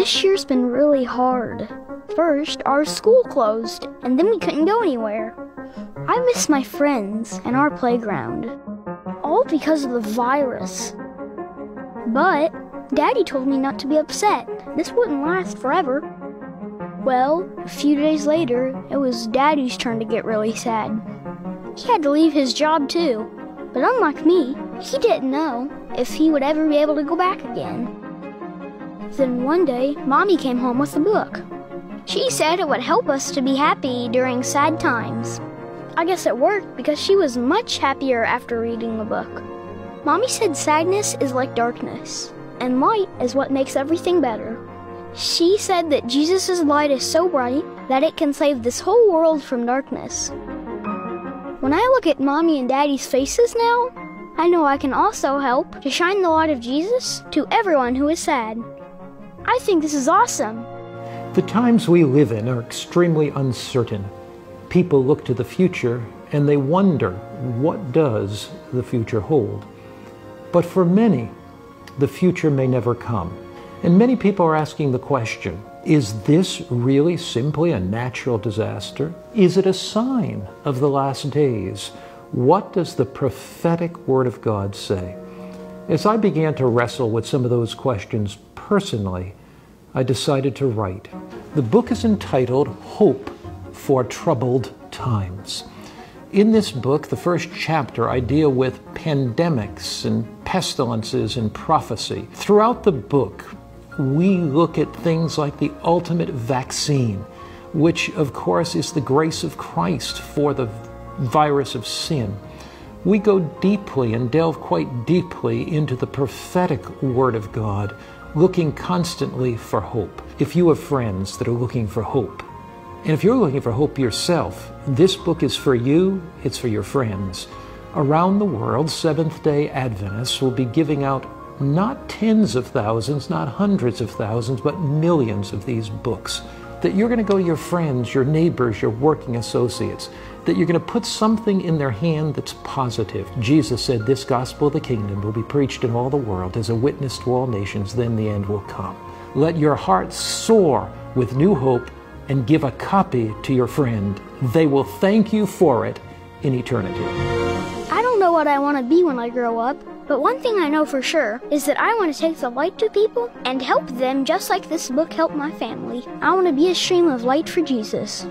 This year's been really hard. First, our school closed, and then we couldn't go anywhere. I miss my friends and our playground. All because of the virus. But Daddy told me not to be upset. This wouldn't last forever. Well, a few days later, it was Daddy's turn to get really sad. He had to leave his job too. But unlike me, he didn't know if he would ever be able to go back again. Then one day, Mommy came home with a book. She said it would help us to be happy during sad times. I guess it worked because she was much happier after reading the book. Mommy said sadness is like darkness, and light is what makes everything better. She said that Jesus' light is so bright that it can save this whole world from darkness. When I look at Mommy and Daddy's faces now, I know I can also help to shine the light of Jesus to everyone who is sad. I think this is awesome. The times we live in are extremely uncertain. People look to the future and they wonder what does the future hold. But for many, the future may never come. And many people are asking the question is this really simply a natural disaster? Is it a sign of the last days? What does the prophetic Word of God say? As I began to wrestle with some of those questions personally, I decided to write. The book is entitled Hope for Troubled Times. In this book, the first chapter, I deal with pandemics and pestilences and prophecy. Throughout the book, we look at things like the ultimate vaccine, which, of course, is the grace of Christ for the virus of sin. We go deeply and delve quite deeply into the prophetic Word of God, looking constantly for hope. If you have friends that are looking for hope, and if you're looking for hope yourself, this book is for you, it's for your friends. Around the world, Seventh day Adventists will be giving out not tens of thousands, not hundreds of thousands, but millions of these books. That you're going to go to your friends, your neighbors, your working associates, that you're going to put something in their hand that's positive. Jesus said, This gospel of the kingdom will be preached in all the world as a witness to all nations, then the end will come. Let your heart soar with new hope and give a copy to your friend. They will thank you for it in eternity. Know what I want to be when I grow up, but one thing I know for sure is that I want to take the light to people and help them just like this book helped my family. I want to be a stream of light for Jesus.